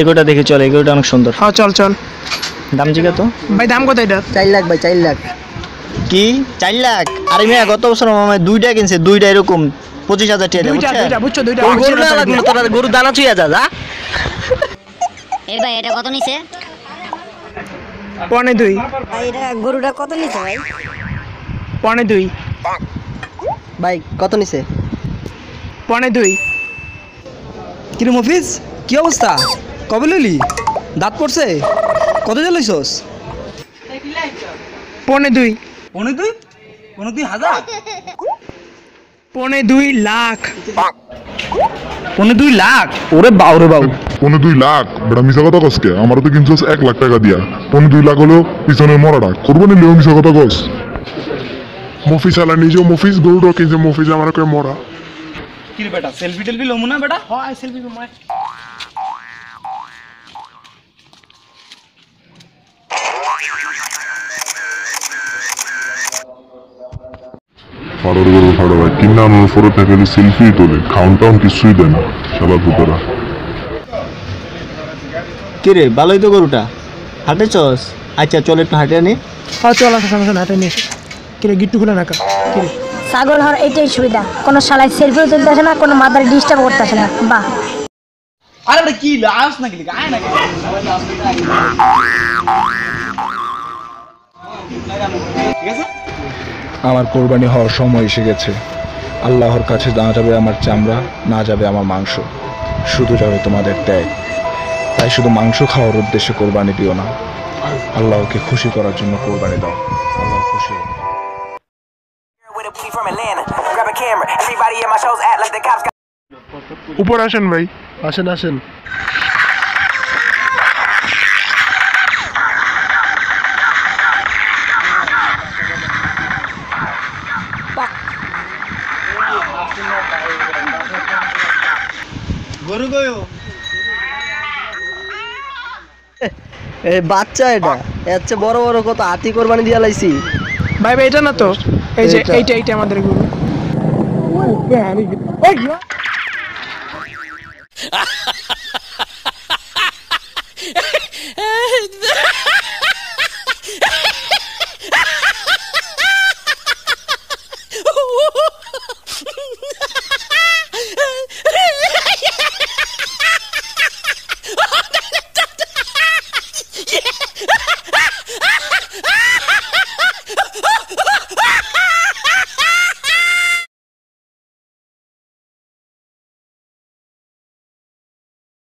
এগুলোটা দেখে চল এগুলোটা অনেক সুন্দর। হ্যাঁ চল চল। দাম জিগা তো? ভাই দাম কত এটা? চার লাখ ভাই চার লাখ। কি? চার লাখ? আরে মেয়া গত বছর আমার দুইটা কিনছে দুইটা এরকম পঁচিশ হাজার টাকা বুঝছ দুইটা? গরু না ছেলে লাগবে চাইবে। তোরা গরু দানা চুইয়া যা যা। এই ভাই এটা কত নিছে? পনে দুই। ভাই এটা গরুটা কত নিছে ভাই? পনে দুই। ভাই কত নিছে? পনে দুই। কিরে মফিজ কি অবস্থা? কবে লইলি? দাঁত পড়ছে? কত যে লইছস? পনে দুই। পনেরো দুই? পনেরো দুই হাজার? পনে দুই লাখ। পনেরো দুই লাখ? ওরে বাউ রে বাউ। পনেরো দুই লাখ? বেটা মিশা কথা কসকে আমারও তো কিনছস এক লাখ টাকা দিয়া। পনেরো দুই লাখ হলো পিছনের মরাটা। কোরবানি লিও মিশা কথা কস? মফিস আলা নিজেও মফিস গরুটাও কিনছে মফিস আমার কয়ে মরা। কিরে বেটা সেলফি টেলফি লমু না বেটা? হয় সেলফি মার। ফাড়ার গরু ফাড়া ভাই কিনা আনার পরে থেকে সেলফি তোলে। খাউন টাউন কিছুই দেয় না শালা কিরে ভালোই তো গরুটা। হাটে চস আচ্ছা চল একটু হাটে আনি। হ্যাঁ চল আসা সঙ্গে সঙ্গে হাতে নিয়ে এসে কিরে গিট্টু খুলে নাকা। কিরে ছাগল হওয়ার এটাই সুবিধা। কোনো শালায় সেলফিও তুলতে আসে না কোনো মাদার ডিস্টার্ব করতে আসে না। বাহ। আরে কি? আস না কি আয় আমার কোরবানি হওয়ার সময় এসে গেছে। আল্লাহর কাছে না যাবে আমার চামড়া না যাবে আমার মাংস। শুধু যাবে তোমাদের ত্যাগ। তাই শুধু মাংস খাওয়ার উদ্দেশ্যে কোরবানি দিও না। আল্লাহকে খুশি করার জন্য কোরবানি দাও। আল্লাহ খুশি. উপর আসেন ভাই। আসেন আসেন। এই বাচ্চা এটা। এর চেয়ে বড় বড় কত হাতি কোরবানি দিয়া লাইছি। ভাই ভাই এটা না তো? এই যে এইটা। এইটা আমাদের গরু।